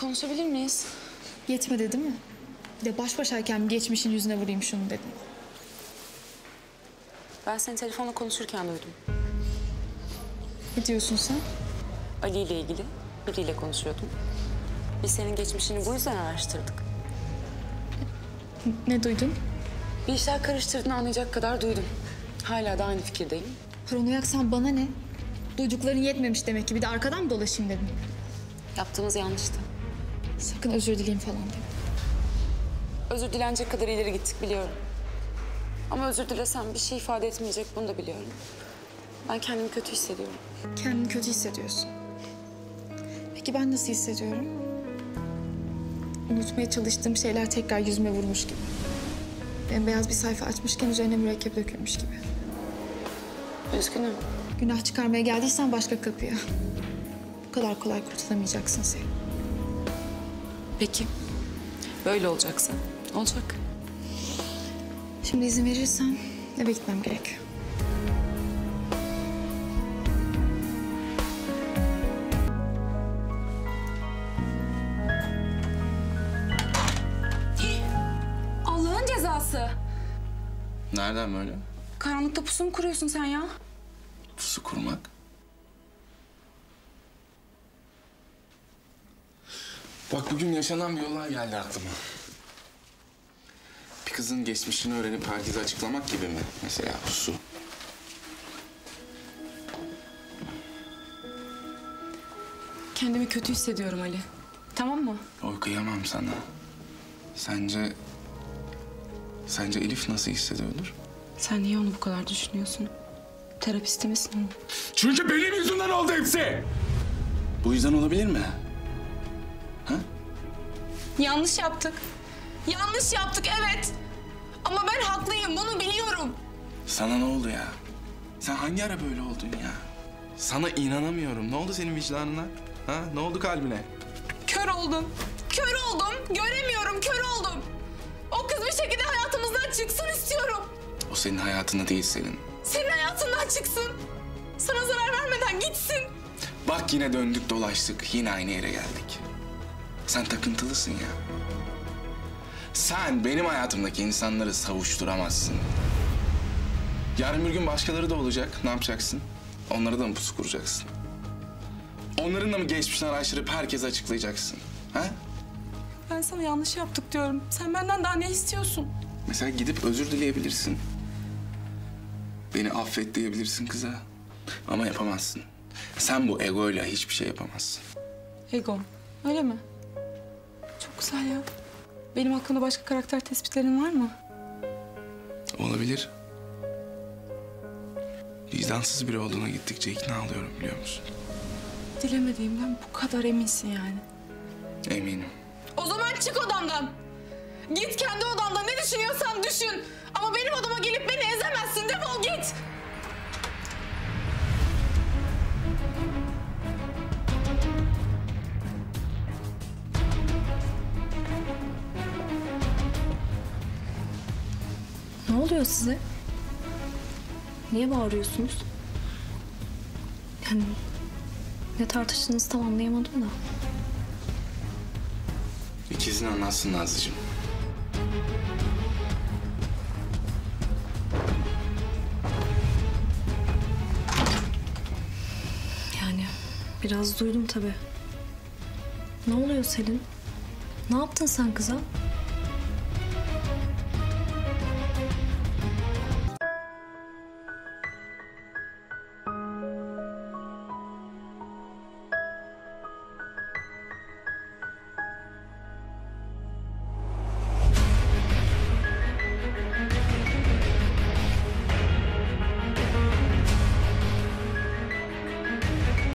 Konuşabilir miyiz? Yetmedi değil mi? Bir de baş başayken geçmişin yüzüne vurayım şunu dedim. Ben seni telefonla konuşurken duydum. Ne diyorsun sen? Ali ile ilgili biriyle konuşuyordum. Biz senin geçmişini bu yüzden araştırdık. Ne duydun? Bir işler karıştırdığını anlayacak kadar duydum. Hala da aynı fikirdeyim. Paranoyaksan bana ne? Duydukların yetmemiş demek ki. Bir de arkadan mı dolaşayım dedim. Yaptığımız yanlıştı. Sakın özür dileyim falan deme. Özür dilenecek kadar ileri gittik biliyorum. Ama özür dilesem bir şey ifade etmeyecek bunu da biliyorum. Ben kendimi kötü hissediyorum. Kendini kötü hissediyorsun. Peki ben nasıl hissediyorum? Unutmaya çalıştığım şeyler tekrar yüzüme vurmuş gibi. Ben beyaz bir sayfa açmışken üzerine mürekkep dökülmüş gibi. Üzgünüm. Günah çıkarmaya geldiysen başka kapıya. Bu kadar kolay kurtulamayacaksın sen. Peki. Böyle olacaksa olacak. Şimdi izin verirsen eve gitmem gerek. Allah'ın cezası. Nereden böyle? Karanlıkta pusu mu kuruyorsun sen ya? Pusu kurmak. Bak bugün yaşanan bir olay geldi aklıma. Bir kızın geçmişini öğrenip herkese açıklamak gibi mi? Mesela pusu. Kendimi kötü hissediyorum Ali. Tamam mı? Oy kıyamam sana. Sence... Sence Elif nasıl hissediyordur? Sen niye onu bu kadar düşünüyorsun? Terapisti misin onun? Çünkü benim yüzümden oldu hepsi. Bu yüzden olabilir mi? Ha? Yanlış yaptık. Yanlış yaptık evet. Ama ben haklıyım bunu biliyorum. Sana ne oldu ya? Sen hangi ara böyle oldun ya? Sana inanamıyorum. Ne oldu senin vicdanına? Ha? Ne oldu kalbine? Kör oldum. Kör oldum. Göremiyorum kör oldum. O kız bir şekilde hayatımızdan çıksın istiyorum. O senin hayatında değil senin. Senin hayatından çıksın. Sana zarar vermeden gitsin. Bak yine döndük dolaştık. Yine aynı yere geldik. Sen takıntılısın ya. Sen benim hayatımdaki insanları savuşturamazsın. Yarın bir gün başkaları da olacak. Ne yapacaksın? Onlara da mı pusu kuracaksın? Onların da mı geçmişini araştırıp herkese açıklayacaksın? Ha? Ben sana yanlış yaptık diyorum. Sen benden daha ne istiyorsun? Mesela gidip özür dileyebilirsin. Beni affet diyebilirsin kıza. Ama yapamazsın. Sen bu egoyla hiçbir şey yapamazsın. Ego. Öyle mi? Güzel ya. Benim hakkında başka karakter tespitlerin var mı? Olabilir. Vicdansız biri olduğuna gittikçe ikna oluyorum biliyor musun? Dilemediğimden bu kadar eminsin yani. Eminim. O zaman çık odamdan. Git kendi odanda ne düşünüyorsan düşün. Ama benim odama gelip beni ezemezsin. Defol git. Oluyor size? Niye bağırıyorsunuz? Yani ne tartıştığınızı tam anlayamadım da. İkizini anlatsın Nazlıcığım. Yani biraz duydum tabii. Ne oluyor Selin? Ne yaptın sen kıza?